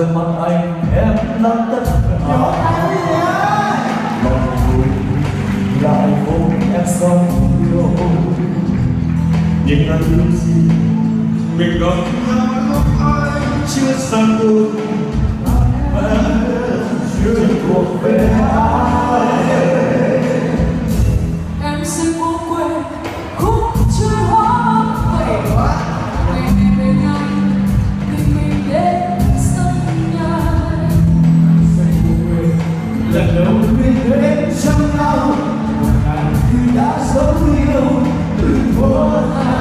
rồi mặt anh em lắm tất cả lòng vui lại vốn em sống yêu nhưng anh lúc gì mình còn lúc ai chưa sang đôi, em chưa thuộc về ai. lần đầu mình đến trong nhau nàng như đã sống yêu từ vô hạn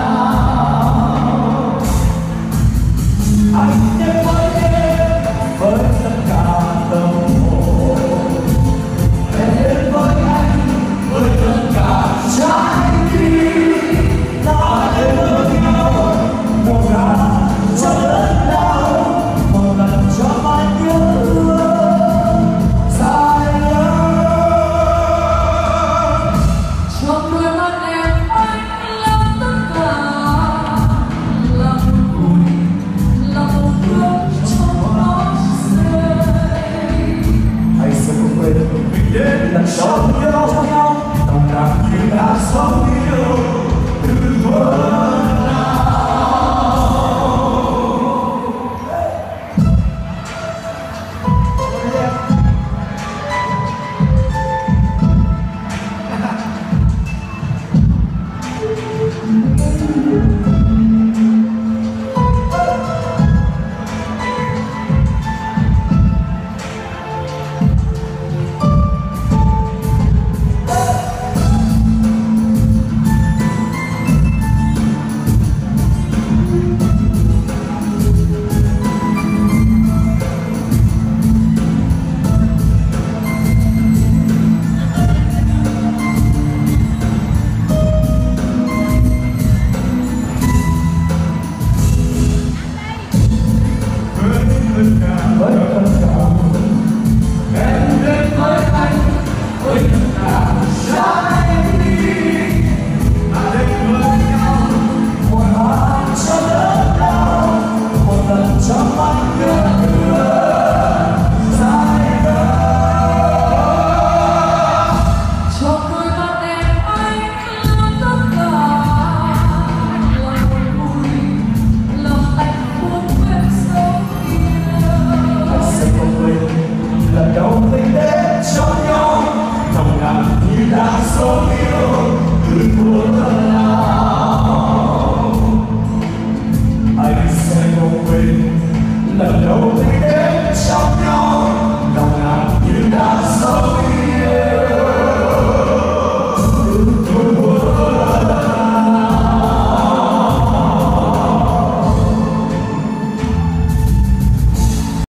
Dá